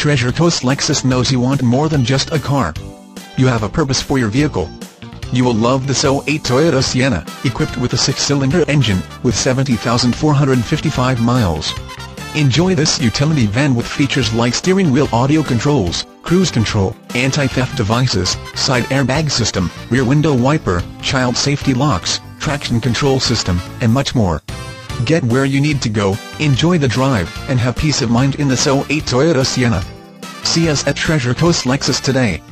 Treasure Coast Lexus knows you want more than just a car. You have a purpose for your vehicle. You will love this 08 Toyota Sienna, equipped with a six-cylinder engine, with 70,455 miles. Enjoy this utility van with features like steering wheel audio controls, cruise control, anti-theft devices, side airbag system, rear window wiper, child safety locks, traction control system, and much more. Get where you need to go, enjoy the drive, and have peace of mind in this 08 Toyota Sienna. See us at Treasure Coast Lexus today.